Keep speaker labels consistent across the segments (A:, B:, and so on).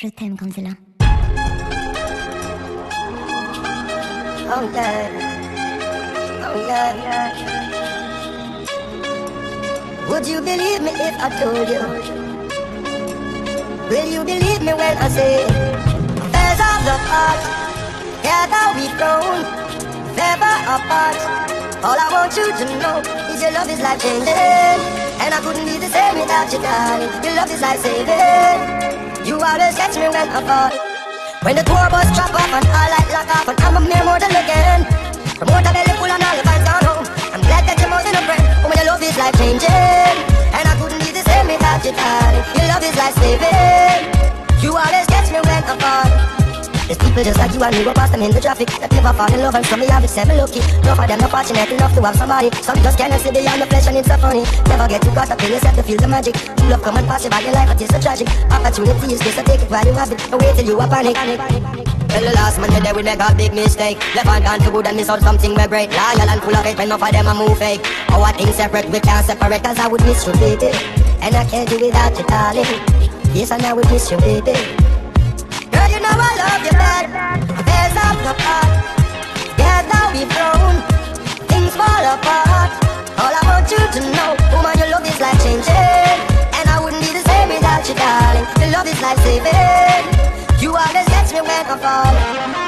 A: Je t'aime.
B: Oh yeah. Oh yeah. Would you believe me if I told you? Will you believe me when I say There's of the heart Together we've grown Never apart All I want you to know Is your love is life changing And I couldn't be the same without you darling Your love is life saving You always catch me when I fall when the tour bus drop off and all light lock off And I'm a mere mortal again Promoter belly full and all the vibes gone home. I'm glad that you're more than a friend when your love is life changing And I couldn't be the same without you darling. Your love is life saving. You always catch me when I fall There's people just like you and me go past them in the traffic. That never fall in love and some me have it. Seven lucky. No for them not fortunate enough to have somebody. Some just can't see beyond the flesh and it's so funny. Never get too caught up in yourself to feel the magic. True love come and pass you by your life but it's so tragic. Opportunity is this so take it while you have it. Wait till you are panic. Well the last man today we make a big mistake. Left hand gone for good and miss out something we great Loyal and full of faith when enough of them a move fake. Our things separate we can't separate cause I would miss you baby. And I can't do without you darling. Yes and I would miss you baby Together we've. Things fall apart. All I want you to know, woman, your love is life changing. And I wouldn't be the same without you, darling. Your love is life saving. You always catch me when I fall.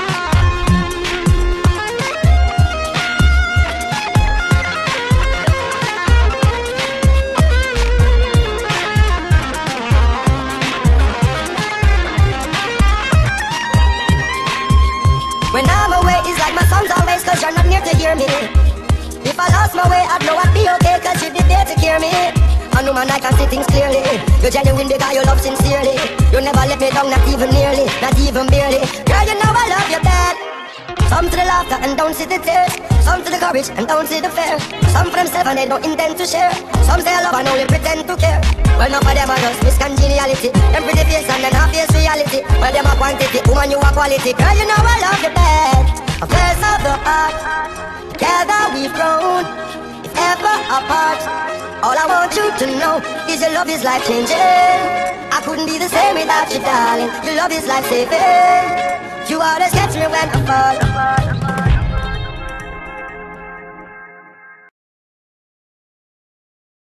B: Near me. If I lost my way, I'd know I'd be okay, cause you'd be there to hear me. I know man, I can see things clearly. You're genuine because you love sincerely. You never let me down, not even nearly, not even barely. Girl, you know I love you bad. Some to the laughter and don't see the tears. Some to the courage and don't see the fear. Some for themselves and they don't intend to share. Some say I love and only pretend to care. Well, none of them are just Miss Congeniality. Them pretty face and then half face reality. Well, them a quantity, woman you a quality. Girl, you know I love you bad. A place of the heart. Apart. All I want you to know is your love is life changing. I couldn't be the same without you, darling. Your love is life saving. You always catch me when I fall.